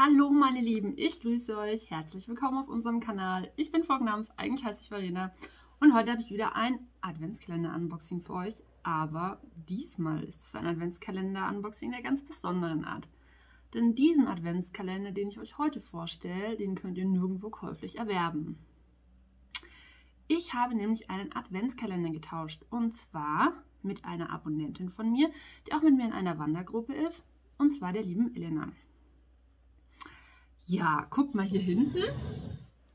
Hallo meine Lieben, ich grüße euch. Herzlich willkommen auf unserem Kanal. Ich bin Vorgnampf, eigentlich heiße ich Verena und heute habe ich wieder ein Adventskalender-Unboxing für euch. Aber diesmal ist es ein Adventskalender-Unboxing der ganz besonderen Art. Denn diesen Adventskalender, den ich euch heute vorstelle, den könnt ihr nirgendwo käuflich erwerben. Ich habe nämlich einen Adventskalender getauscht und zwar mit einer Abonnentin von mir, die auch mit mir in einer Wandergruppe ist, und zwar der lieben Elena. Ja, guck mal hier hinten.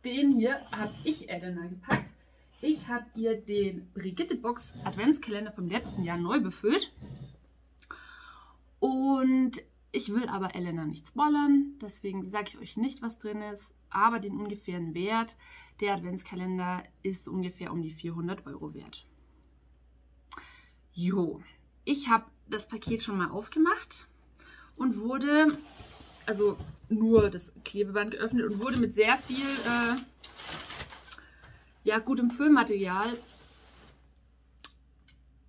Den hier habe ich Elena gepackt. Ich habe ihr den Brigitte Box Adventskalender vom letzten Jahr neu befüllt. Und ich will aber Elena nicht spoilern, deswegen sage ich euch nicht, was drin ist, aber den ungefähren Wert der Adventskalender ist ungefähr um die 400 Euro wert. Jo, ich habe das Paket schon mal aufgemacht und wurde also nur das Klebeband geöffnet und wurde mit sehr viel äh, ja, gutem Füllmaterial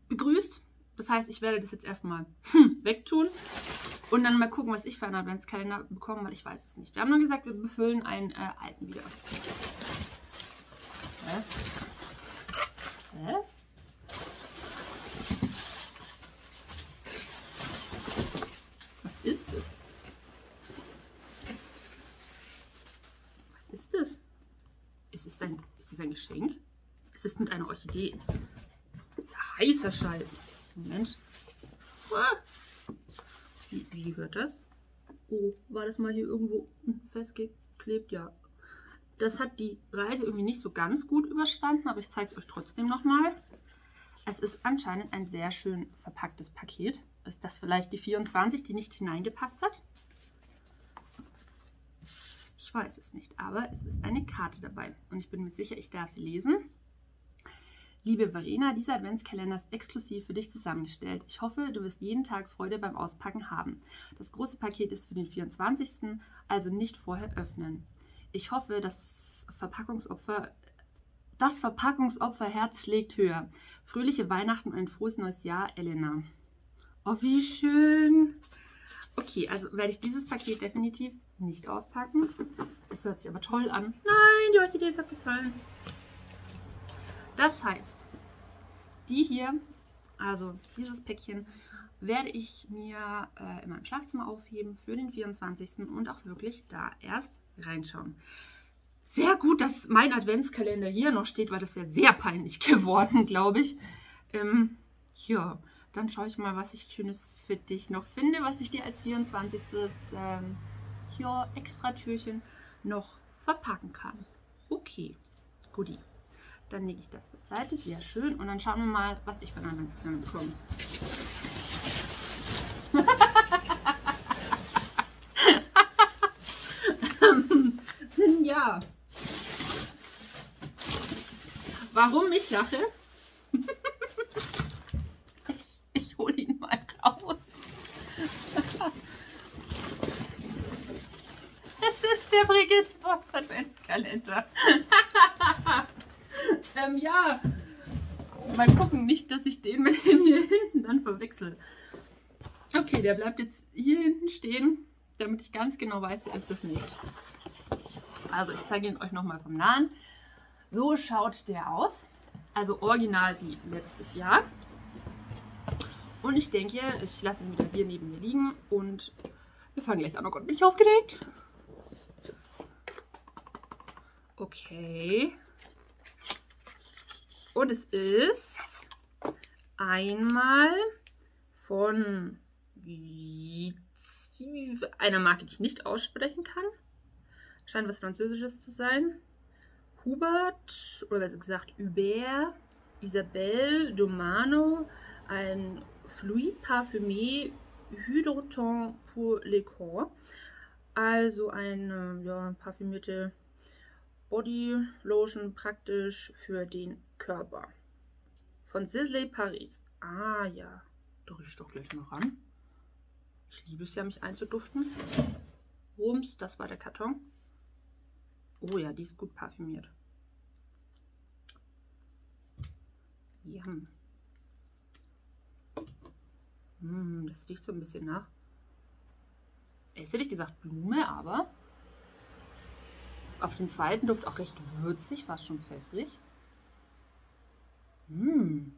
begrüßt. Das heißt, ich werde das jetzt erstmal hm, wegtun und dann mal gucken, was ich für einen Adventskalender bekomme, weil ich weiß es nicht. Wir haben nur gesagt, wir befüllen einen äh, alten wieder. Hä? Hä? ein Geschenk? Es ist mit Orchidee. Heißer Scheiß. Moment. Ah. Wie, wie hört das? Oh, war das mal hier irgendwo festgeklebt? Ja. Das hat die Reise irgendwie nicht so ganz gut überstanden, aber ich zeige es euch trotzdem nochmal. Es ist anscheinend ein sehr schön verpacktes Paket. Ist das vielleicht die 24, die nicht hineingepasst hat? Ich weiß es nicht, aber es ist eine Karte dabei und ich bin mir sicher, ich darf sie lesen. Liebe Verena, dieser Adventskalender ist exklusiv für dich zusammengestellt. Ich hoffe, du wirst jeden Tag Freude beim Auspacken haben. Das große Paket ist für den 24., also nicht vorher öffnen. Ich hoffe, das Verpackungsopfer, das Verpackungsopferherz schlägt höher. Fröhliche Weihnachten und ein frohes neues Jahr, Elena. Oh, wie schön! Okay, also werde ich dieses Paket definitiv nicht auspacken. Es hört sich aber toll an. Nein, die Orchidee ist abgefallen. Das heißt, die hier, also dieses Päckchen, werde ich mir äh, in meinem Schlafzimmer aufheben für den 24. und auch wirklich da erst reinschauen. Sehr gut, dass mein Adventskalender hier noch steht, weil das wäre sehr peinlich geworden, glaube ich. Ähm, ja, dann schaue ich mal, was ich Schönes für dich noch finde, was ich dir als 24. Ähm, hier extra Türchen noch verpacken kann. Okay, guti. Dann lege ich das beiseite, sehr schön. Und dann schauen wir mal, was ich von Adventskalender bekomme. ja. Warum ich lache? Brigitte Box Adventskalender. Ähm, ja. Mal gucken, nicht, dass ich den mit dem hier hinten dann verwechsel. Okay, der bleibt jetzt hier hinten stehen, damit ich ganz genau weiß, er ist das nicht. Also ich zeige ihn euch nochmal vom Nahen. So schaut der aus. Also original wie letztes Jahr. Und ich denke, ich lasse ihn wieder hier neben mir liegen und wir fangen gleich an. Oh Gott, bin ich aufgeregt? Okay. Und es ist einmal von einer Marke, die ich nicht aussprechen kann. Scheint was Französisches zu sein. Hubert, oder besser gesagt Hubert, Isabelle Domano, ein Fluid Parfumé Hydroton pour le corps. Also eine ja, parfümierte Body Lotion praktisch für den Körper. Von Sisley Paris. Ah ja, da rieche ich doch gleich noch ran. Ich liebe es ja, mich einzuduften. Rums, das war der Karton. Oh ja, die ist gut parfümiert. Yum. Mm, das riecht so ein bisschen nach jetzt hätte ich gesagt Blume, aber auf den zweiten Duft auch recht würzig, fast schon pfeffrig. Mmh.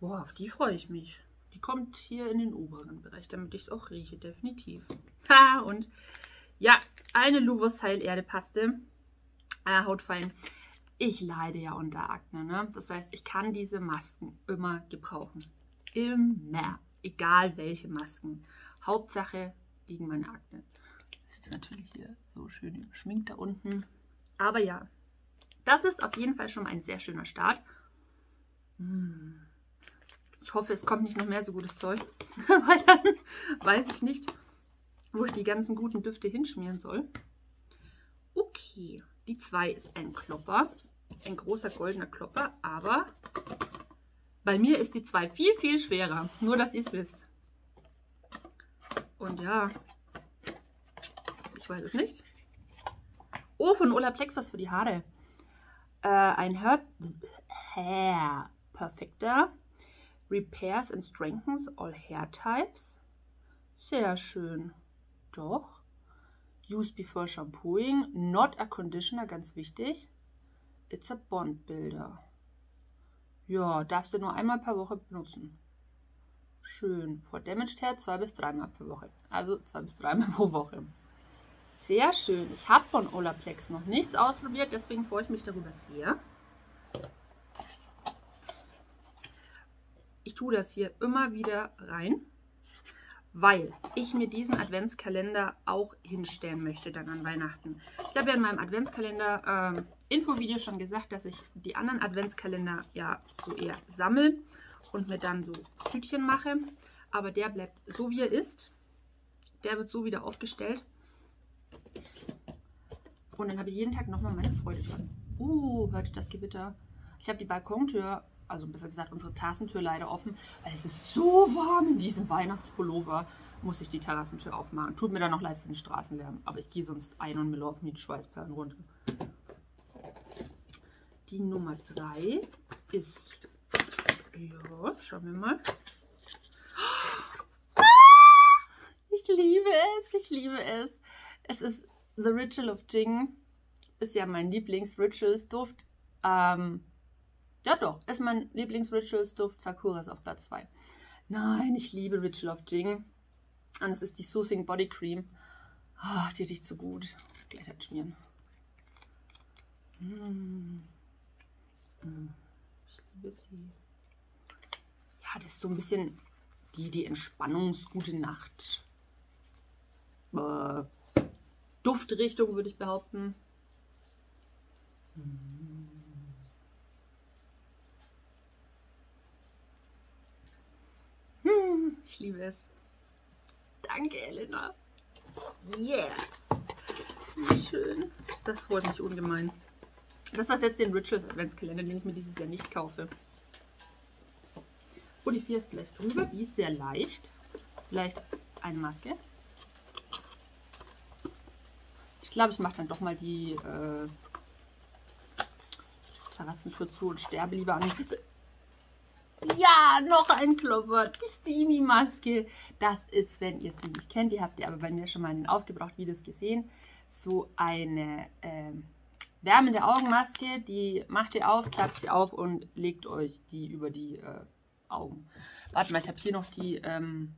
Boah, auf die freue ich mich. Die kommt hier in den oberen Bereich, damit ich es auch rieche, definitiv. Ha, und ja, eine Luvos Heilerde-Paste. Äh, hautfein. Ich leide ja unter Akne, ne? Das heißt, ich kann diese Masken immer gebrauchen. Immer. Egal welche Masken. Hauptsache gegen meine Akne. Das ist natürlich hier so schön überschminkt da unten. Aber ja, das ist auf jeden Fall schon ein sehr schöner Start. Hm. Ich hoffe, es kommt nicht noch mehr so gutes Zeug, weil dann weiß ich nicht, wo ich die ganzen guten Düfte hinschmieren soll. Okay, die 2 ist ein Klopper, ein großer goldener Klopper, aber bei mir ist die 2 viel, viel schwerer. Nur, dass ihr es wisst. Und ja, ich weiß es nicht. Oh, von Olaplex was für die Haare. Äh, ein Herb Hair Perfector. Repairs and strengthens all hair types. Sehr schön. Doch. Use before shampooing. Not a conditioner, ganz wichtig. It's a bond builder. Ja, darfst du nur einmal per Woche benutzen. Schön. For damaged hair zwei bis dreimal pro Woche. Also zwei bis dreimal pro Woche. Sehr schön. Ich habe von Olaplex noch nichts ausprobiert, deswegen freue ich mich darüber sehr. Ich tue das hier immer wieder rein, weil ich mir diesen Adventskalender auch hinstellen möchte dann an Weihnachten. Ich habe ja in meinem Adventskalender ähm, Infovideo schon gesagt, dass ich die anderen Adventskalender ja so eher sammle und mir dann so Tütchen mache. Aber der bleibt so wie er ist. Der wird so wieder aufgestellt. Und dann habe ich jeden Tag nochmal meine Freude dran. Uh, hört ihr das Gewitter? Ich habe die Balkontür, also besser gesagt unsere Terrassentür leider offen, weil es ist so warm in diesem Weihnachtspullover, muss ich die Terrassentür aufmachen. Tut mir dann noch leid für den Straßenlärm, aber ich gehe sonst ein und mir laufen die Schweißperlen runter. Die Nummer 3 ist, ja, schauen wir mal. Ich liebe es, ich liebe es. Es ist The Ritual of Jing ist ja mein Lieblings-Rituals-Duft. Ähm, ja doch, ist mein Lieblings-Rituals-Duft. Sakura ist auf Platz 2. Nein, ich liebe Ritual of Jing. Und es ist die Soothing Body Cream. Oh, die riecht so gut. Gleich halt schmieren. Mm. Mm. Ich liebe sie. Ja, das ist so ein bisschen die, die Entspannungsgute Nacht. Äh, Duftrichtung, würde ich behaupten. Hm, ich liebe es. Danke, Elena. Yeah. Wie schön. Das freut mich ungemein. Das ist jetzt den Rituals Adventskalender, den ich mir dieses Jahr nicht kaufe. Und die 4 ist gleich drüber. Die ist sehr leicht. Vielleicht eine Maske glaube, ich mache dann doch mal die äh, Terrassentür zu und sterbe lieber an. Ja, noch ein Klopper. Die Steamy-Maske. Das ist, wenn ihr sie nicht kennt, die habt ihr aber bei mir schon mal in den Aufgebraucht-Videos gesehen, so eine äh, wärmende Augenmaske. Die macht ihr auf, klappt sie auf und legt euch die über die äh, Augen. Warte mal, ich habe hier noch die ähm,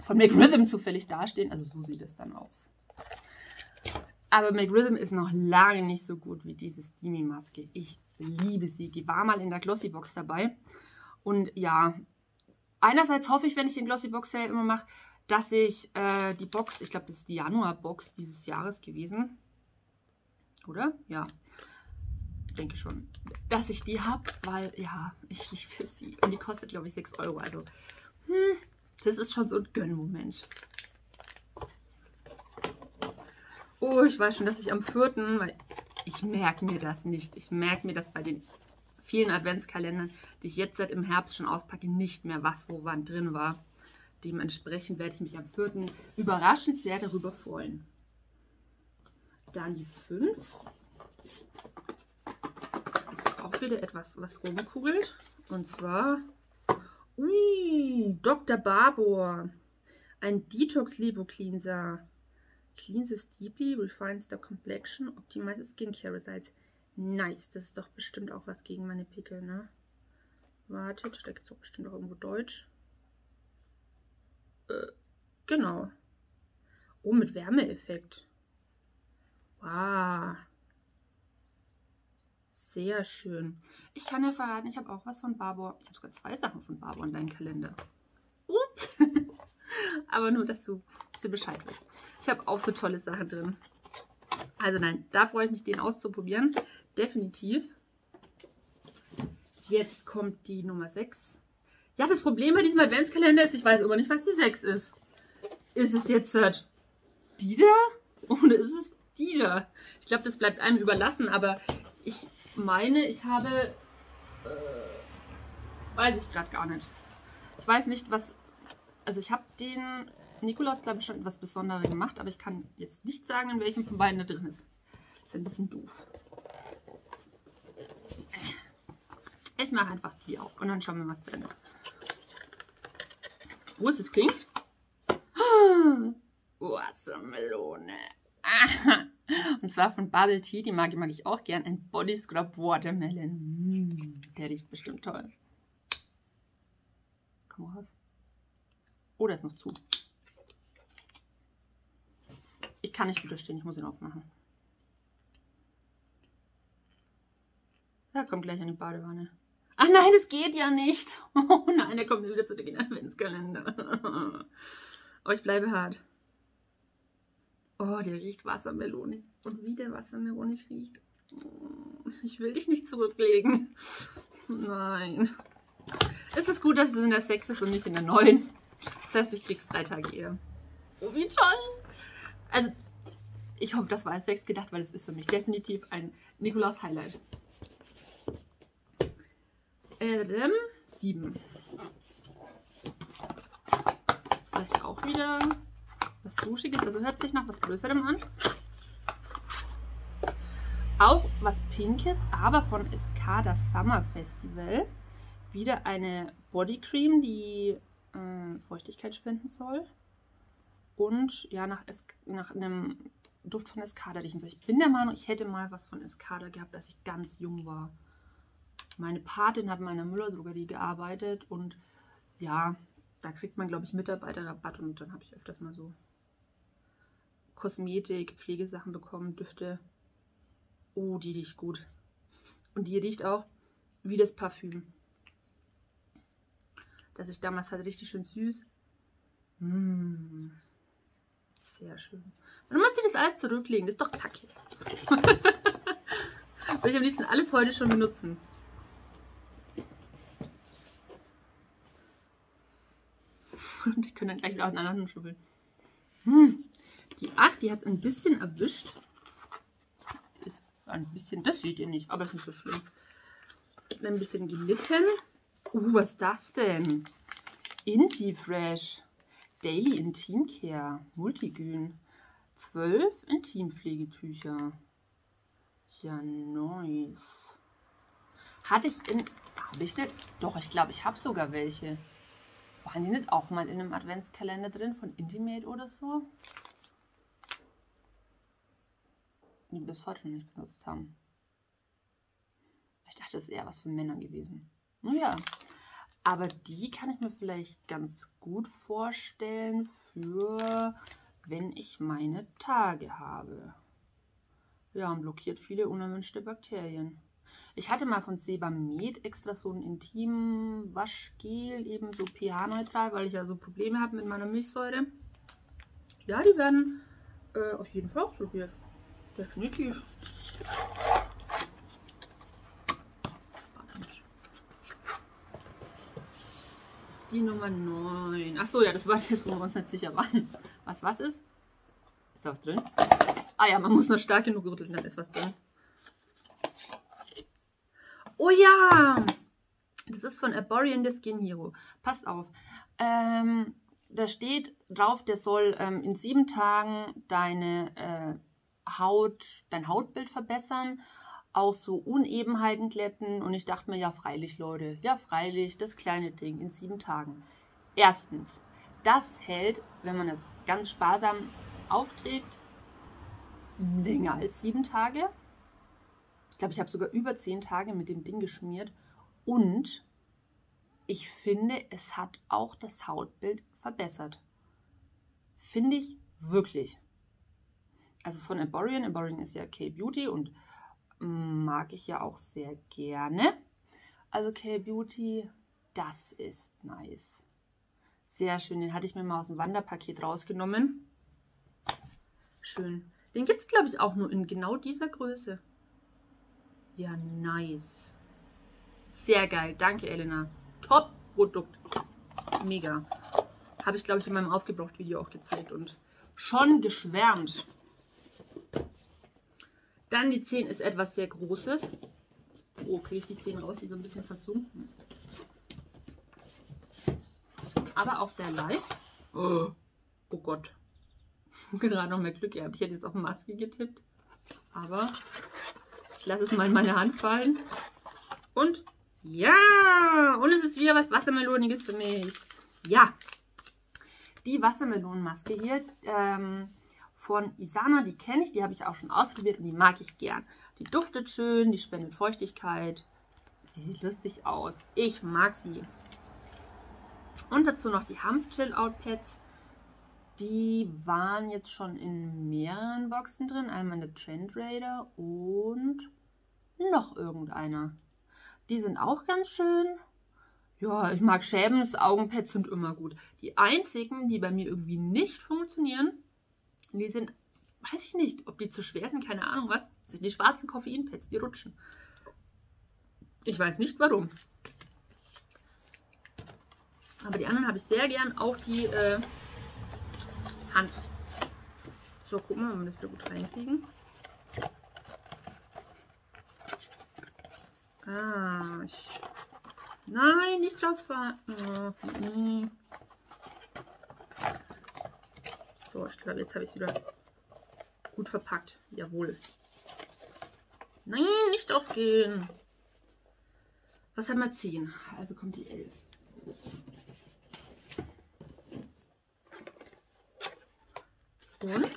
von McRhythm zufällig dastehen. Also so sieht es dann aus. Aber McRhythm ist noch lange nicht so gut wie diese Steamy-Maske. Ich liebe sie. Die war mal in der Glossybox dabei. Und ja, einerseits hoffe ich, wenn ich den Glossybox Sale immer mache, dass ich äh, die Box, ich glaube, das ist die Januar-Box dieses Jahres gewesen. Oder? Ja. Ich denke schon. Dass ich die habe, weil, ja, ich liebe sie. Und die kostet, glaube ich, 6 Euro. Also, hm, das ist schon so ein Gönnmoment. Oh, ich weiß schon, dass ich am 4., weil ich merke mir das nicht. Ich merke mir das bei den vielen Adventskalendern, die ich jetzt seit im Herbst schon auspacke, nicht mehr, was wo wann drin war. Dementsprechend werde ich mich am 4. überraschend sehr darüber freuen. Dann die 5. Ist auch wieder etwas, was rumkugelt. Und zwar uh, Dr. Barbour. Ein Detox Cleanser. Cleanses deeply, refines the complexion, optimizes skincare results. Nice, das ist doch bestimmt auch was gegen meine Pickel, ne? Wartet, da gibt es doch bestimmt auch irgendwo Deutsch. Äh, genau. Oh, mit Wärmeeffekt. Wow. Sehr schön. Ich kann ja verraten, ich habe auch was von Barbour. Ich habe sogar zwei Sachen von Barbour in deinem Kalender. Ups. Aber nur, dass du, dass Bescheid weißt. Ich habe auch so tolle Sachen drin. Also nein, da freue ich mich, den auszuprobieren. Definitiv. Jetzt kommt die Nummer 6. Ja, das Problem bei diesem Adventskalender ist, ich weiß immer nicht, was die 6 ist. Ist es jetzt halt die da? Oder ist es die da? Ich glaube, das bleibt einem überlassen, aber ich meine, ich habe... Äh, weiß ich gerade gar nicht. Ich weiß nicht, was... Also ich habe den Nikolaus, glaube ich, schon etwas Besonderes gemacht, aber ich kann jetzt nicht sagen, in welchem von beiden da drin ist. Ist ein bisschen doof. Ich mache einfach die auch und dann schauen wir, was drin ist. Wo ist es pink? Wassermelone. Und zwar von Bubble Tea, die mag, mag ich auch gern. Ein Body Scrub Watermelon. Mm, der riecht bestimmt toll. Komm raus. Oh, der ist noch zu. Ich kann nicht widerstehen, ich muss ihn aufmachen. Ja, kommt gleich in die Badewanne. Ach nein, das geht ja nicht. Oh nein, er kommt wieder zu den Adventskalender. Aber ich bleibe hart. Oh, der riecht wassermelonig. Und wie der wassermelonig riecht. Ich will dich nicht zurücklegen. Nein. Es ist gut, dass es in der 6 ist und nicht in der 9. Das heißt, ich krieg's drei Tage eher. Oh, wie toll. Also, ich hoffe, das war als 6 gedacht, weil es ist für mich definitiv ein Nikolaus-Highlight. Ähm, 7. Ist vielleicht auch wieder was Duschiges, also hört sich nach was Größerem an. Auch was Pinkes, aber von Escada Summer Festival. Wieder eine Bodycream, die äh, Feuchtigkeit spenden soll. Und ja, nach, es nach einem Duft von Escada riechen soll. Ich bin der Meinung, ich hätte mal was von Escada gehabt, als ich ganz jung war. Meine Patin hat in meiner Müller-Drogerie gearbeitet und ja, da kriegt man, glaube ich, Mitarbeiterrabatt und dann habe ich öfters mal so Kosmetik, Pflegesachen bekommen, Düfte. Oh, die riecht gut. Und die riecht auch wie das Parfüm. Das ich damals hatte, richtig schön süß. Mmh. Sehr schön. Warum muss ich das alles zurücklegen? Das ist doch kacke. Soll ich am liebsten alles heute schon benutzen? Und ich könnte dann gleich wieder auseinander schütteln. Hm. Die 8, die hat es ein bisschen erwischt. Ist ein bisschen, das seht ihr nicht, aber ist nicht so schlimm. Ein bisschen gelitten. Uh, was ist das denn? Inti Fresh. Daily Intim Care. Multigyn. 12 Intimpflegetücher. Ja, nice. Hatte ich in... Habe ich nicht? Doch, ich glaube, ich habe sogar welche. Waren die nicht auch mal in einem Adventskalender drin von Intimate oder so? Die bis heute noch nicht benutzt haben. Ich dachte, das ist eher was für Männer gewesen. Naja, aber die kann ich mir vielleicht ganz gut vorstellen für, wenn ich meine Tage habe. Ja, und blockiert viele unerwünschte Bakterien. Ich hatte mal von Sebamed extra so ein intimen Waschgel, eben so pH-neutral, weil ich ja so Probleme habe mit meiner Milchsäure. Ja, die werden äh, auf jeden Fall ausprobiert. Definitiv. Spannend. Die Nummer 9. Achso, ja, das war das, wo wir uns nicht sicher waren. Was was ist? Ist da was drin? Ah ja, man muss nur stark genug rütteln, dann ist was drin. Oh ja! Das ist von Arborian the Skin Hero. Passt auf. Ähm, da steht drauf, der soll ähm, in sieben Tagen deine äh, Haut, dein Hautbild verbessern, auch so Unebenheiten glätten. Und ich dachte mir, ja freilich, Leute, ja freilich, das kleine Ding in sieben Tagen. Erstens, Das hält, wenn man es ganz sparsam aufträgt, länger als sieben Tage. Ich glaube, ich habe sogar über zehn Tage mit dem Ding geschmiert. Und ich finde, es hat auch das Hautbild verbessert. Finde ich wirklich. Also es von Emborian. Emborian ist ja K-Beauty und mag ich ja auch sehr gerne. Also K-Beauty, das ist nice. Sehr schön. Den hatte ich mir mal aus dem Wanderpaket rausgenommen. Schön. Den gibt es, glaube ich, auch nur in genau dieser Größe. Ja, nice. Sehr geil. Danke, Elena. Top Produkt. Mega. Habe ich, glaube ich, in meinem Aufgebraucht-Video auch gezeigt und schon geschwärmt. Dann die 10 ist etwas sehr Großes. Oh, kriege ich die 10 raus, die so ein bisschen versunken. Aber auch sehr leicht. Oh, oh Gott. Gerade noch mehr Glück gehabt. Ich hätte jetzt auf Maske getippt. Aber ich lasse es mal in meine Hand fallen. Und ja, und es ist wieder was Wassermeloniges für mich. Ja, die Wassermelonenmaske hier ähm, von Isana, die kenne ich, die habe ich auch schon ausprobiert und die mag ich gern. Die duftet schön, die spendet Feuchtigkeit. Sie sieht lustig aus. Ich mag sie. Und dazu noch die Hanf Chill Out Pads. Die waren jetzt schon in mehreren Boxen drin. Einmal in der Trend Raider und noch irgendeiner. Die sind auch ganz schön. Ja, ich mag Schäbens, Augenpads sind immer gut. Die einzigen, die bei mir irgendwie nicht funktionieren, die sind, weiß ich nicht, ob die zu schwer sind, keine Ahnung was, sind die schwarzen Koffeinpads, die rutschen. Ich weiß nicht warum. Aber die anderen habe ich sehr gern, auch die äh, Hanf. So, gucken wir, ob wir das wieder gut reinkriegen. Ah, ich... Nein, nicht rausfahren. Oh, so, ich glaube, jetzt habe ich es wieder gut verpackt. Jawohl. Nein, nicht aufgehen. Was haben wir? 10. Also kommt die 11. Und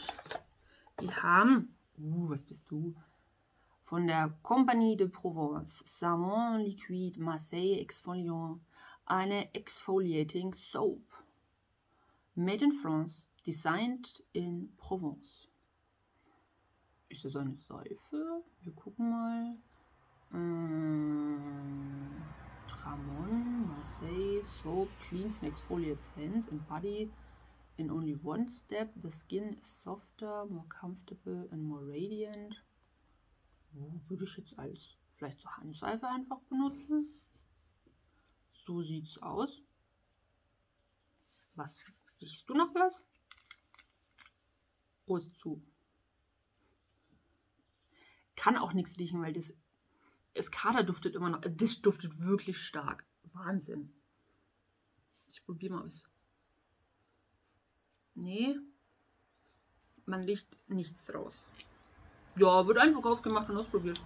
wir haben, uh, was bist du? von der Compagnie de Provence, Savon Liquide Marseille Exfoliant, eine Exfoliating Soap. Made in France, designed in Provence. Ist das eine Seife? Wir gucken mal. Ähm, Marseille, Soap, cleans and exfoliates hands and body in only one step. The skin is softer, more comfortable and more radiant würde ich jetzt als vielleicht so Handseife einfach benutzen. So sieht's aus. Was? Riechst du noch was? Ist zu. Kann auch nichts riechen, weil das Eskada duftet immer noch. Das duftet wirklich stark. Wahnsinn. Ich probiere mal was. Nee. Man riecht nichts draus. Ja, wird einfach aufgemacht und ausprobiert.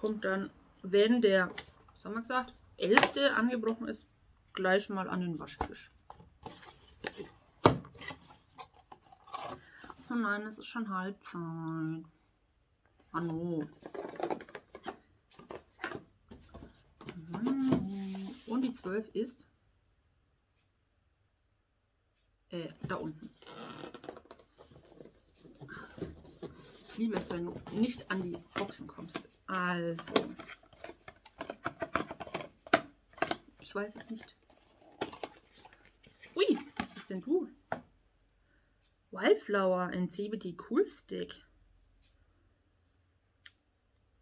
Kommt dann, wenn der, was haben wir gesagt, 11. angebrochen ist, gleich mal an den Waschtisch. Oh nein, es ist schon Halbzeit. Hallo. Und die 12 ist äh, da unten. Liebe es, wenn du nicht an die Boxen kommst. Also. Ich weiß es nicht. Ui, was bist denn du? Wildflower and CBD Cool Stick.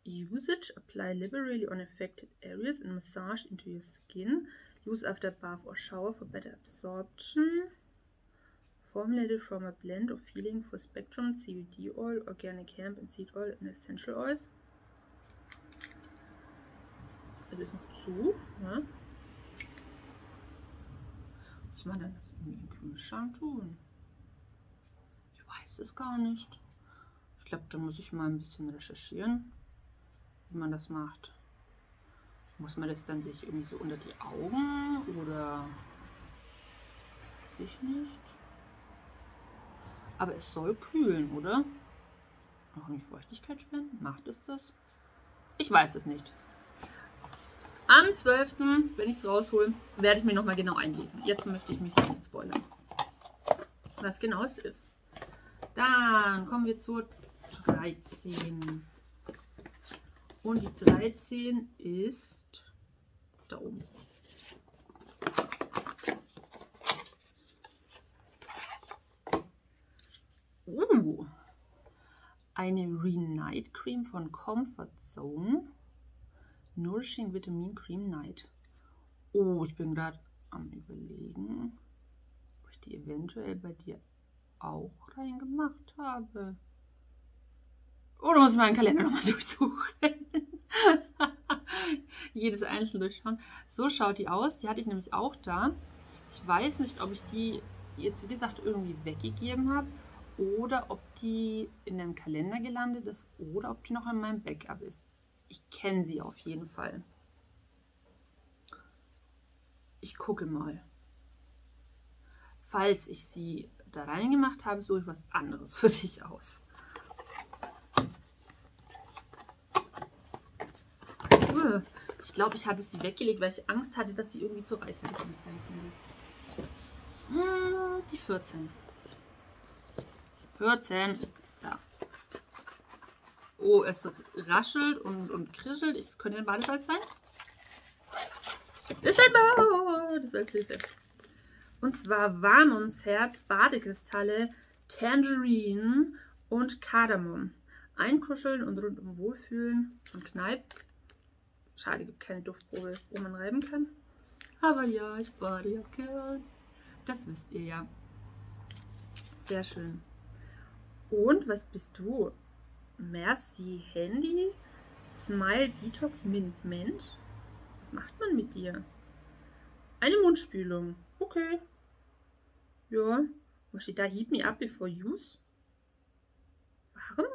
Usage, apply liberally on affected areas and massage into your skin. Use after bath or shower for better absorption. Formulated from a blend of healing for spectrum, CBD oil, organic hemp and seed oil and essential oils. Es ist noch zu. Ja. Muss man dann das in den Kühlschrank tun? Weiß es gar nicht. Ich glaube, da muss ich mal ein bisschen recherchieren, wie man das macht. Muss man das dann sich irgendwie so unter die Augen oder ich nicht. Aber es soll kühlen, oder? Noch nicht Feuchtigkeit spenden? Macht es das? Ich weiß es nicht. Am 12., wenn ich es raushole, werde ich mir nochmal genau einlesen. Jetzt möchte ich mich nicht spoilern. Was genau es ist. Dann kommen wir zur 13. Und die 13 ist da oben. Uh, eine Renite Cream von Comfort Zone. Nourishing Vitamin Cream Night. Oh, ich bin gerade am überlegen, ob ich die eventuell bei dir auch reingemacht habe. Oder muss ich meinen Kalender nochmal durchsuchen? Jedes einzelne durchschauen. So schaut die aus. Die hatte ich nämlich auch da. Ich weiß nicht, ob ich die jetzt, wie gesagt, irgendwie weggegeben habe oder ob die in dem Kalender gelandet ist oder ob die noch in meinem Backup ist. Ich kenne sie auf jeden Fall. Ich gucke mal. Falls ich sie da reingemacht habe, suche ich was anderes für dich aus. Ich glaube, ich hatte sie weggelegt, weil ich Angst hatte, dass sie irgendwie zu reichhaltig sein könnte. Hm, die 14. 14. Da. Oh, es raschelt und, und krischelt. Es könnte ein Badesalz sein. Das ist ein Badesalzhilfe. Und zwar Warmungsherz, Badekristalle, Tangerine und Kardamom. Einkuscheln und rundum wohlfühlen und Kneipp. Schade, gibt keine Duftprobe, wo man reiben kann. Aber ja, ich bade ja gern. Das wisst ihr ja. Sehr schön. Und was bist du? Merci Handy Smile Detox Mint Mensch. Was macht man mit dir? Eine Mundspülung. Okay. Ja. Was steht da? Heat me up before use? Warm?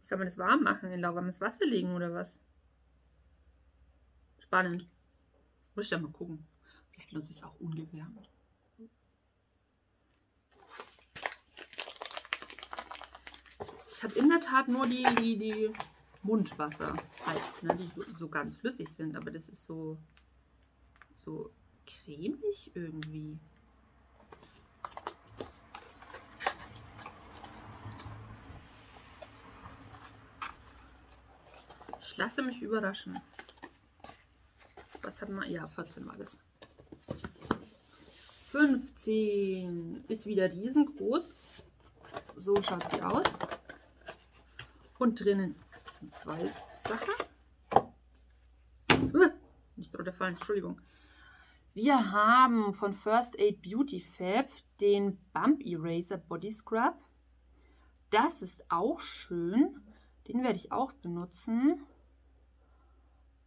Wie soll man das warm machen? In lauwarmes Wasser legen oder was? Spannend. Muss ich da mal gucken. Vielleicht nutze ich es auch ungewärmt. Ich habe in der Tat nur die, die, die Mundwasser, halt, ne, die so ganz flüssig sind, aber das ist so, so cremig irgendwie. Lasse mich überraschen. Was hat man? Ja, 14 war das. 15 ist wieder riesengroß. So schaut sie aus. Und drinnen sind zwei Sachen. Nicht runterfallen, Entschuldigung. Wir haben von First Aid Beauty Fab den Bump Eraser Body Scrub. Das ist auch schön. Den werde ich auch benutzen.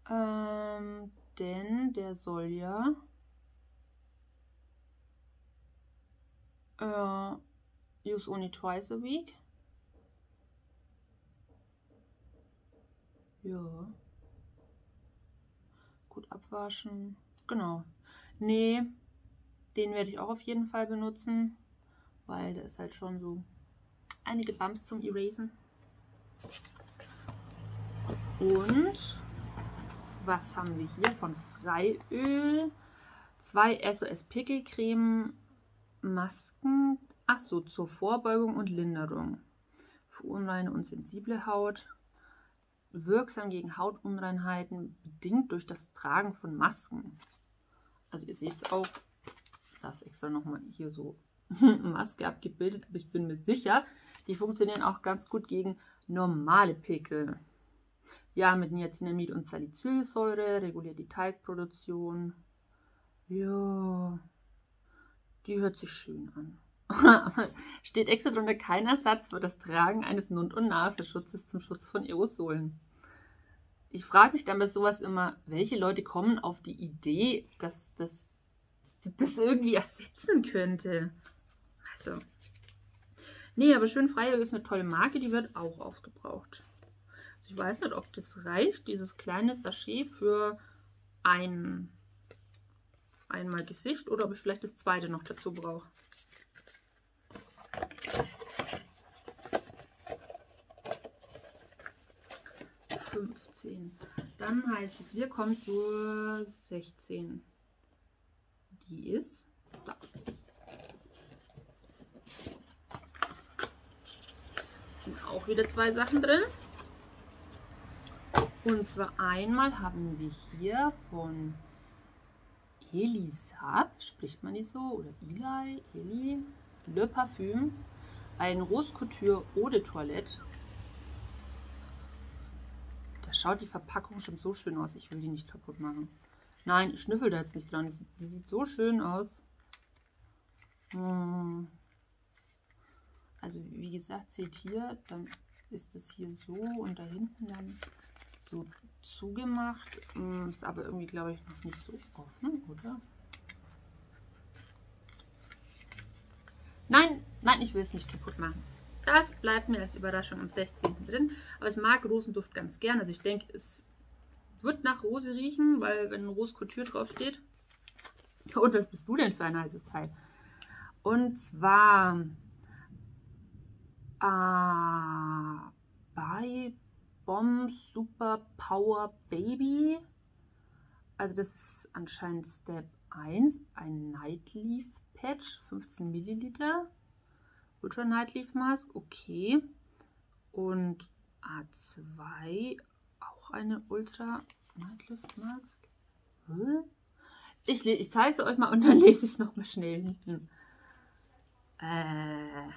Ähm, denn der soll ja äh, use only twice a week. Ja. Gut abwaschen. Genau. Nee, den werde ich auch auf jeden Fall benutzen, weil der ist halt schon so einige Bumps zum Erasen. Und was haben wir hier von Freiöl? Zwei SOS Pickelcreme Masken. Achso, zur Vorbeugung und Linderung. Für unreine und sensible Haut wirksam gegen Hautunreinheiten, bedingt durch das Tragen von Masken. Also ihr seht es auch, da ist extra nochmal hier so Maske abgebildet, aber ich bin mir sicher, die funktionieren auch ganz gut gegen normale Pickel. Ja, mit Niacinamid und Salicylsäure reguliert die Teigproduktion. Ja, die hört sich schön an. Steht extra drunter kein Ersatz für das Tragen eines Mund- und Nasenschutzes zum Schutz von Aerosolen. Ich frage mich dann bei sowas immer, welche Leute kommen auf die Idee, dass das, das irgendwie ersetzen könnte. Also. Nee, aber schön Freie ist eine tolle Marke, die wird auch aufgebraucht. Ich weiß nicht, ob das reicht, dieses kleine Sachet für ein einmal Gesicht oder ob ich vielleicht das zweite noch dazu brauche. Dann heißt es, wir kommen zur 16. Die ist da. sind auch wieder zwei Sachen drin. Und zwar einmal haben wir hier von Elisab, spricht man die so, oder Eli, Eli, Le Parfum, ein Rose Couture Eau de Toilette. Da schaut die Verpackung schon so schön aus, ich will die nicht kaputt machen. Nein, ich schnüffel da jetzt nicht dran, die, die sieht so schön aus. Hm. Also wie gesagt, seht hier, dann ist es hier so und da hinten dann so zugemacht. Hm, ist aber irgendwie, glaube ich, noch nicht so offen, oder? Nein, nein, ich will es nicht kaputt machen. Das bleibt mir als Überraschung am 16. drin. Aber ich mag Rosenduft ganz gern. Also ich denke, es wird nach Rose riechen, weil wenn Rose Couture draufsteht. Und was bist du denn für ein heißes Teil? Und zwar äh, bei Bomb Super Power Baby. Also das ist anscheinend Step 1, ein Nightleaf Patch, 15 Milliliter. Ultra Nightleaf Mask, okay. Und A2, auch eine Ultra Nightleaf Mask. Ich, ich zeige es euch mal und dann lese ich es nochmal schnell hinten. Äh.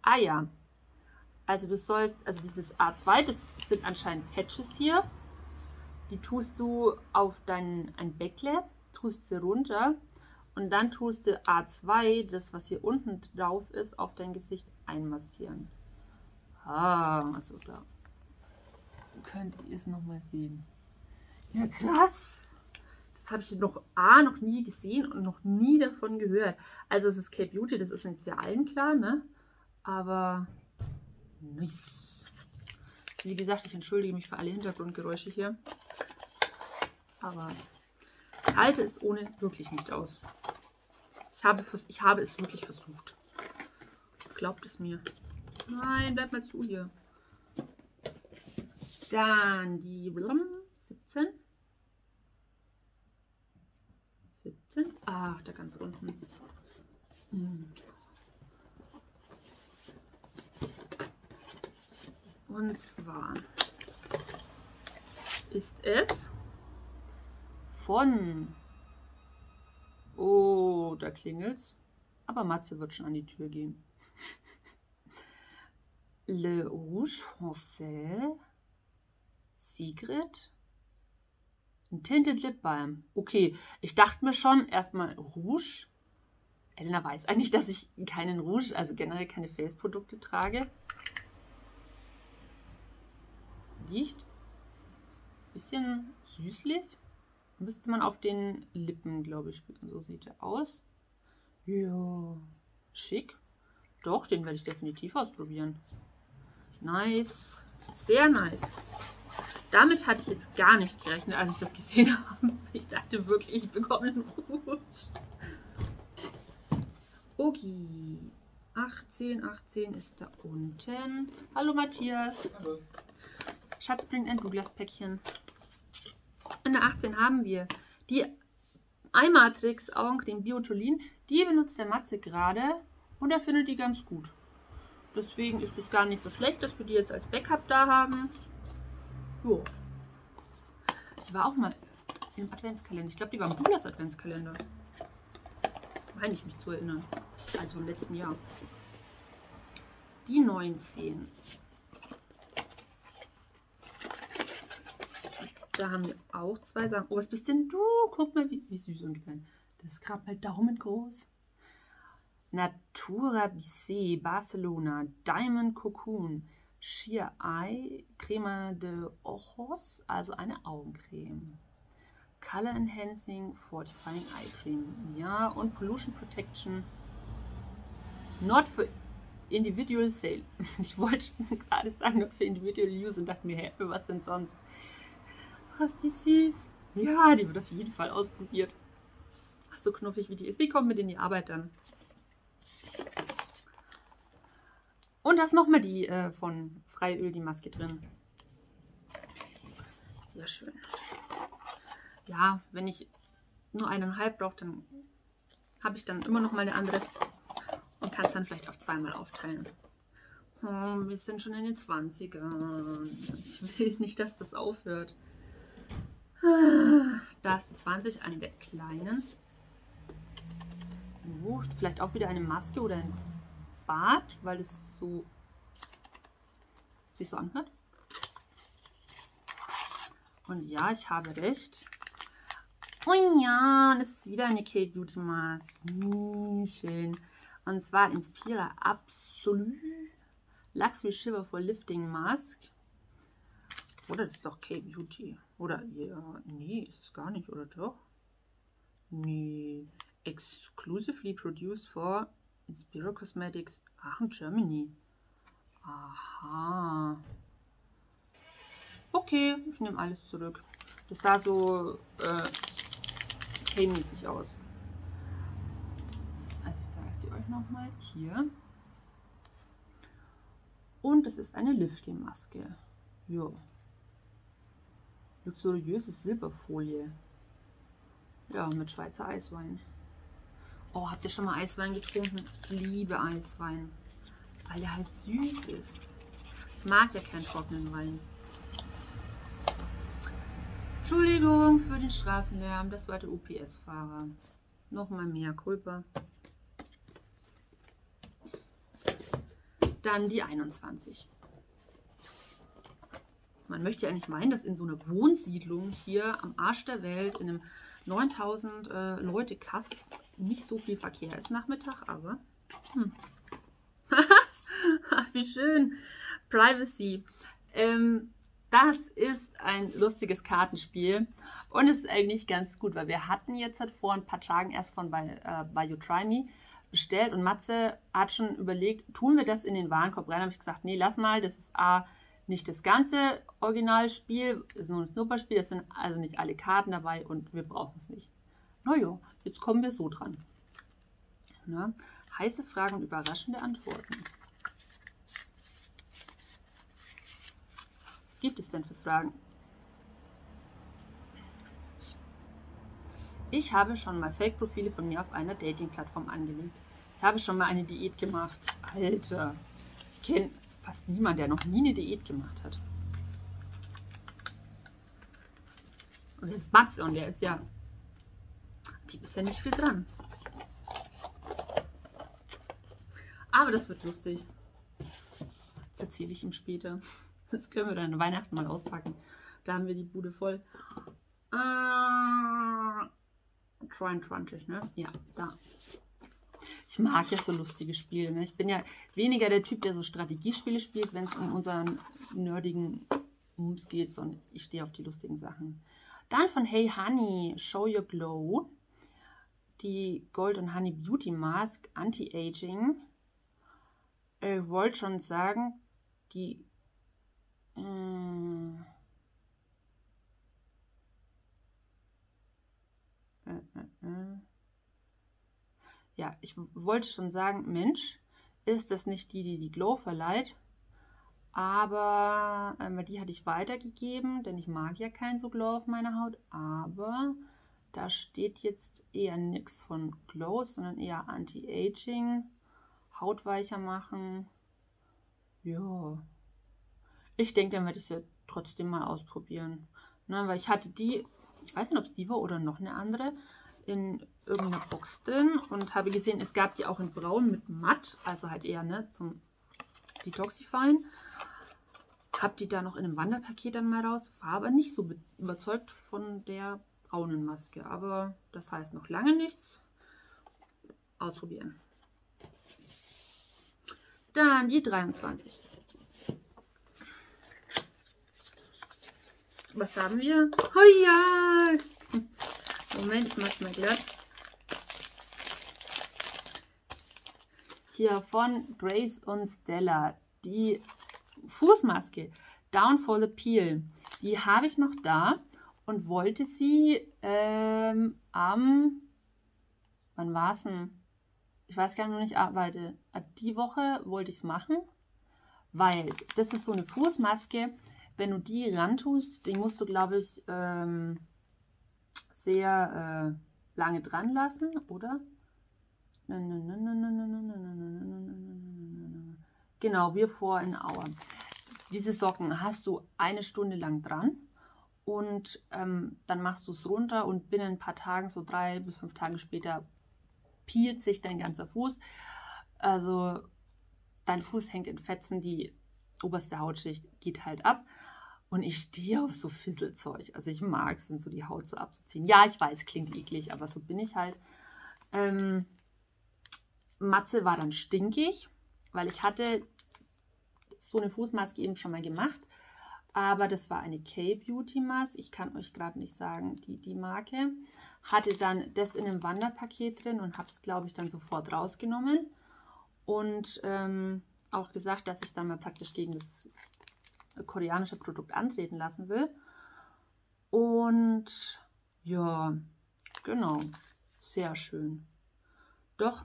Ah ja. Also du sollst, also dieses A2, das sind anscheinend Patches hier. Die tust du auf dein ein Bäckle, tust sie runter und dann tust du A2, das was hier unten drauf ist, auf dein Gesicht einmassieren. Ah, also da könnt ihr es nochmal sehen. Ja, krass. Das habe ich noch A, noch nie gesehen und noch nie davon gehört. Also es ist K-Beauty, das ist uns ja allen klar, ne? Aber. Also wie gesagt, ich entschuldige mich für alle Hintergrundgeräusche hier. Aber ich halte es ohne wirklich nicht aus. Ich habe, ich habe es wirklich versucht. Glaubt es mir. Nein, bleib mal zu hier. Dann die 17. 17. Ah, da ganz unten. Hm. Und zwar ist es von... Oh, da klingelt's. Aber Matze wird schon an die Tür gehen. Le Rouge Français Secret ein Tinted Lip Balm. Okay, ich dachte mir schon erstmal Rouge. Elena weiß eigentlich, dass ich keinen Rouge, also generell keine Face-Produkte trage. Riecht bisschen süßlich. Müsste man auf den Lippen, glaube ich, spüren. So sieht er aus. Ja, schick. Doch, den werde ich definitiv ausprobieren. Nice. Sehr nice. Damit hatte ich jetzt gar nicht gerechnet, als ich das gesehen habe. Ich dachte wirklich, ich bekomme einen Rouge. Okay. 18, 18 ist da unten. Hallo Matthias. Hallo. Schatz bringt ein Douglas-Päckchen. In der 18 haben wir die iMatrix Augencreme Biotolin. Die benutzt der Matze gerade und er findet die ganz gut. Deswegen ist es gar nicht so schlecht, dass wir die jetzt als Backup da haben. Jo. Die war auch mal im Adventskalender. Ich glaube, die war im Douglas Adventskalender. Meine ich mich zu erinnern. Also im letzten Jahr. Die 19. Da haben wir auch zwei Sachen. Oh, was bist denn du? Guck mal, wie, wie süß und klein. Das ist gerade mal Daumen groß. Natura Bissé Barcelona Diamond Cocoon Sheer Eye Crema de Ojos, also eine Augencreme. Color Enhancing Fortifying Eye Cream. Ja, und Pollution Protection. Not for Individual Sale. Ich wollte gerade sagen, not für Individual Use und dachte mir, hä, für was denn sonst? Was die süß. Ja, die wird auf jeden Fall ausprobiert. So knuffig wie die ist. Die kommt mit in die Arbeit dann. Und da ist nochmal die äh, von Freiöl, die Maske drin. Sehr schön. Ja, wenn ich nur eineinhalb brauche, dann habe ich dann immer noch mal eine andere und kann es dann vielleicht auf zweimal aufteilen. Oh, wir sind schon in den 20ern. Ich will nicht, dass das aufhört. Da ist die 20, eine der kleinen. Oh, vielleicht auch wieder eine Maske oder ein Bart, weil es so sich so anhört. Und ja, ich habe recht. Oh ja, das ist wieder eine Kate Beauty Mask. Hm, schön. Und zwar Inspira Absolut Luxury Shiver for Lifting Mask. Oder das ist doch Kate Beauty. Oder ja, nee, ist es gar nicht, oder doch? Nee. Exclusively produced for Inspira Cosmetics Aachen, Germany. Aha. Okay, ich nehme alles zurück. Das sah so äh, creme-mäßig aus. Also ich zeige sie euch nochmal hier. Und es ist eine Lifting-Maske. Ja. Luxuriöse Silberfolie. Ja, mit Schweizer Eiswein. Oh, habt ihr schon mal Eiswein getrunken? Ich liebe Eiswein weil er halt süß ist. Ich mag ja keinen trockenen Wein. Entschuldigung für den Straßenlärm, das war der UPS-Fahrer. Nochmal mehr Kulpa. Dann die 21. Man möchte ja eigentlich meinen, dass in so einer Wohnsiedlung hier am Arsch der Welt, in einem 9000 äh, Leute Kaff, nicht so viel Verkehr ist Nachmittag, aber hm. wie schön. Privacy. Ähm, das ist ein lustiges Kartenspiel und es ist eigentlich ganz gut, weil wir hatten jetzt halt vor ein paar Tagen erst von bei, äh, bei You Try Me bestellt und Matze hat schon überlegt, tun wir das in den Warenkorb rein? habe ich gesagt, nee, lass mal, das ist A, nicht das ganze Originalspiel, ist nur ein Snooperspiel, das sind also nicht alle Karten dabei und wir brauchen es nicht. Naja, jetzt kommen wir so dran. Na, heiße Fragen und überraschende Antworten. Was gibt es denn für Fragen? Ich habe schon mal Fake-Profile von mir auf einer Dating-Plattform angelegt. Ich habe schon mal eine Diät gemacht. Alter, ich kenne fast niemanden, der noch nie eine Diät gemacht hat. Und selbst Max, und der ist ja, die ist ja nicht viel dran. Aber das wird lustig. Das erzähle ich ihm später. Das können wir dann Weihnachten mal auspacken. Da haben wir die Bude voll. Äh, 22, ne? Ja, da. Ich mag ja so lustige Spiele. Ne? Ich bin ja weniger der Typ, der so Strategiespiele spielt, wenn es um unseren nerdigen Moves geht, sondern ich stehe auf die lustigen Sachen. Dann von Hey Honey, Show Your Glow. Die Gold und Honey Beauty Mask Anti-Aging. Ich wollte schon sagen, die äh. Äh, äh, ja, ich wollte schon sagen, Mensch, ist das nicht die, die die Glow verleiht? Aber äh, die hatte ich weitergegeben, denn ich mag ja kein so Glow auf meiner Haut. Aber da steht jetzt eher nichts von Glow, sondern eher Anti-Aging, Haut weicher machen. Ja, ich denke, dann werde ich sie trotzdem mal ausprobieren. Ne, weil ich hatte die, ich weiß nicht, ob es die war oder noch eine andere, in irgendeiner Box drin und habe gesehen, es gab die auch in braun mit matt, also halt eher ne, zum Detoxifying. Habe die da noch in einem Wanderpaket dann mal raus, war aber nicht so überzeugt von der braunen Maske. Aber das heißt noch lange nichts. Ausprobieren. Dann die 23. Was haben wir? Oh ja! Moment, ich mach's mal glatt. Hier von Grace und Stella. Die Fußmaske Down for the Peel. Die habe ich noch da. und wollte sie ähm, am, wann war es denn? Ich weiß gar nicht, wann ich arbeite. Äh, die Woche wollte ich es machen, weil das ist so eine Fußmaske. Wenn du die rantust, die musst du, glaube ich, ähm, sehr äh, lange dran lassen, oder? Genau, wir vor in Auer. Diese Socken hast du eine Stunde lang dran und ähm, dann machst du es runter und binnen ein paar Tagen, so drei bis fünf Tage später, pielt sich dein ganzer Fuß. Also dein Fuß hängt in Fetzen, die oberste Hautschicht geht halt ab. Und ich stehe auf so Fisselzeug. Also ich mag es, so die Haut so abzuziehen. Ja, ich weiß, klingt eklig, aber so bin ich halt. Ähm, Matze war dann stinkig, weil ich hatte so eine Fußmaske eben schon mal gemacht. Aber das war eine K-Beauty Mask. Ich kann euch gerade nicht sagen, die, die Marke. Hatte dann das in einem Wanderpaket drin und habe es, glaube ich, dann sofort rausgenommen. Und ähm, auch gesagt, dass ich dann mal praktisch gegen das koreanische Produkt antreten lassen will. Und ja, genau, sehr schön. Doch,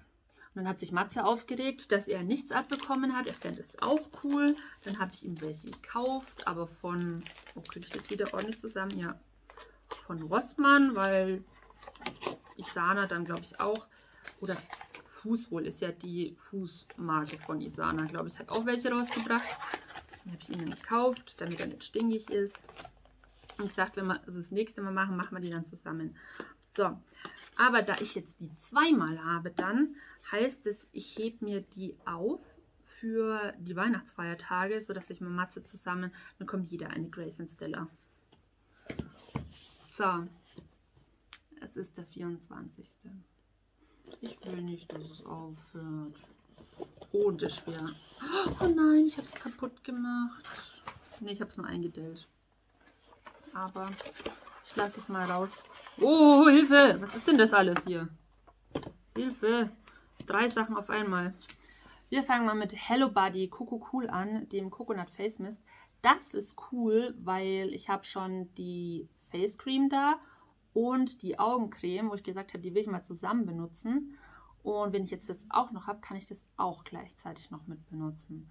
und dann hat sich Matze aufgeregt, dass er nichts abbekommen hat. Er fände es auch cool. Dann habe ich ihm welche gekauft, aber von, wo oh, kriege ich das wieder ordentlich zusammen? Ja, von Rossmann, weil Isana dann, glaube ich, auch, oder Fußwohl ist ja die Fußmarke von Isana, glaube ich, hat auch welche rausgebracht. Dann habe ich ihn gekauft, damit er nicht stinkig ist. Und gesagt, wenn wir das nächste Mal machen, machen wir die dann zusammen. So, aber da ich jetzt die zweimal habe, dann heißt es, ich hebe mir die auf für die Weihnachtsfeiertage, sodass ich mit Matze zusammen, dann kommt jeder eine Grace und Stella. So, es ist der 24. Ich will nicht, dass es aufhört. Oh, das Schwert. Oh nein, ich habe es kaputt gemacht. Ne, ich habe es nur eingedellt. Aber ich lasse es mal raus. Oh, Hilfe! Was ist denn das alles hier? Hilfe! Drei Sachen auf einmal. Wir fangen mal mit Hello Buddy Coco Cool an, dem Coconut Face Mist. Das ist cool, weil ich habe schon die Face Cream da und die Augencreme, wo ich gesagt habe, die will ich mal zusammen benutzen. Und wenn ich jetzt das auch noch habe, kann ich das auch gleichzeitig noch mit benutzen.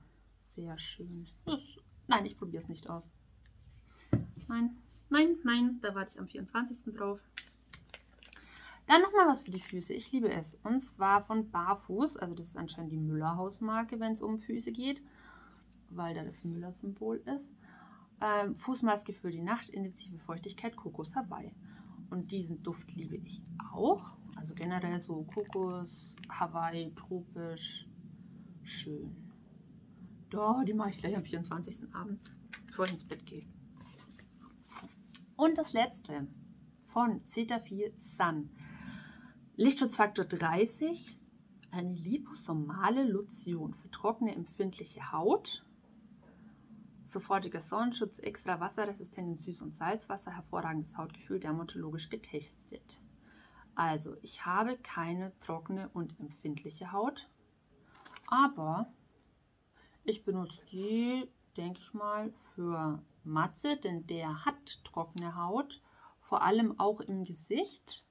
Sehr schön. Nein, ich probiere es nicht aus. Nein, nein, nein, da warte ich am 24. drauf. Dann nochmal was für die Füße. Ich liebe es. Und zwar von Barfuß. Also das ist anscheinend die Müller-Hausmarke, wenn es um Füße geht. Weil da das Müller-Symbol ist. Ähm, Fußmaske für die Nacht, intensive Feuchtigkeit, Kokos Hawaii. Und diesen Duft liebe ich auch. Also generell so Kokos, Hawaii, tropisch, schön. Da, die mache ich gleich am 24. abends, bevor ich ins Bett gehe. Und das letzte von Cetaphil Sun. Lichtschutzfaktor 30, eine liposomale Lotion für trockene, empfindliche Haut. Sofortiger Sonnenschutz, extra wasserresistent in Süß- und Salzwasser, hervorragendes Hautgefühl, dermatologisch getestet. Also, ich habe keine trockene und empfindliche Haut, aber ich benutze die, denke ich mal, für Matze, denn der hat trockene Haut, vor allem auch im Gesicht.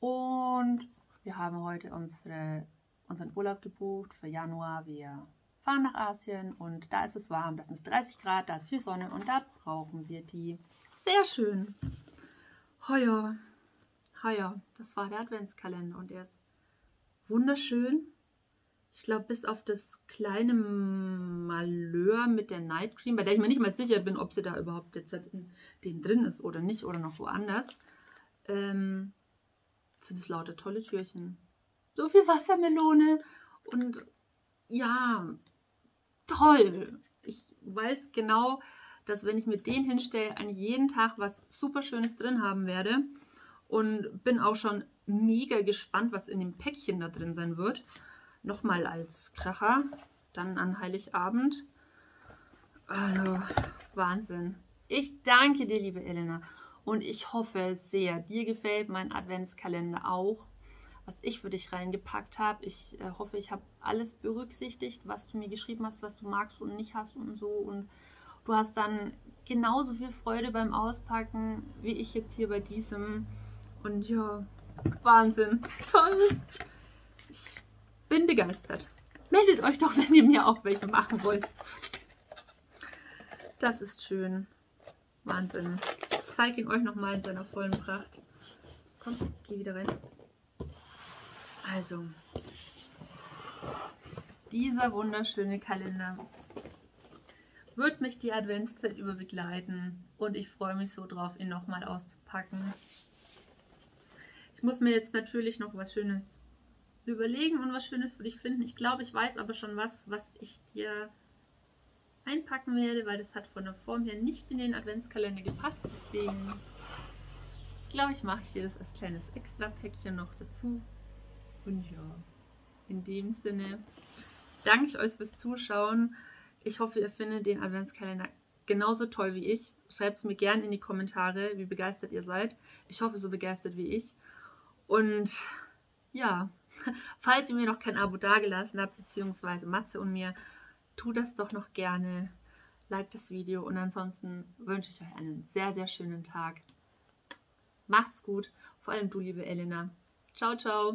Und wir haben heute unsere, unseren Urlaub gebucht für Januar. Wir fahren nach Asien und da ist es warm, da sind es 30 Grad, da ist viel Sonne und da brauchen wir die. Sehr schön. Heuer, heuer, das war der Adventskalender und er ist wunderschön. Ich glaube, bis auf das kleine Malheur mit der Night Cream, bei der ich mir nicht mal sicher bin, ob sie da überhaupt jetzt in dem drin ist oder nicht oder noch woanders, ähm, sind es lauter tolle Türchen. So viel Wassermelone und ja, toll. Ich weiß genau, dass wenn ich mit denen hinstelle, eigentlich jeden Tag was super Schönes drin haben werde. Und bin auch schon mega gespannt, was in dem Päckchen da drin sein wird. Nochmal als Kracher, dann an Heiligabend. Also, Wahnsinn. Ich danke dir, liebe Elena. Und ich hoffe sehr, dir gefällt mein Adventskalender auch, was ich für dich reingepackt habe. Ich äh, hoffe, ich habe alles berücksichtigt, was du mir geschrieben hast, was du magst und nicht hast und so. Und Du hast dann genauso viel Freude beim Auspacken, wie ich jetzt hier bei diesem. Und ja, Wahnsinn. Toll. Ich bin begeistert. Meldet euch doch, wenn ihr mir auch welche machen wollt. Das ist schön. Wahnsinn. Ich zeige ihn euch nochmal in seiner vollen Pracht. Komm, geh wieder rein. Also, dieser wunderschöne Kalender wird mich die Adventszeit über begleiten und ich freue mich so drauf, ihn nochmal auszupacken. Ich muss mir jetzt natürlich noch was Schönes überlegen und was Schönes für dich finden. Ich glaube, ich weiß aber schon was, was ich dir einpacken werde, weil das hat von der Form her nicht in den Adventskalender gepasst. Deswegen glaube ich, mache ich dir das als kleines Extra-Päckchen noch dazu. Und ja, in dem Sinne danke ich euch fürs Zuschauen. Ich hoffe, ihr findet den Adventskalender genauso toll wie ich. Schreibt es mir gerne in die Kommentare, wie begeistert ihr seid. Ich hoffe, so begeistert wie ich. Und ja, falls ihr mir noch kein Abo dagelassen habt, beziehungsweise Matze und mir, tut das doch noch gerne. Like das Video und ansonsten wünsche ich euch einen sehr, sehr schönen Tag. Macht's gut, vor allem du, liebe Elena. Ciao, ciao.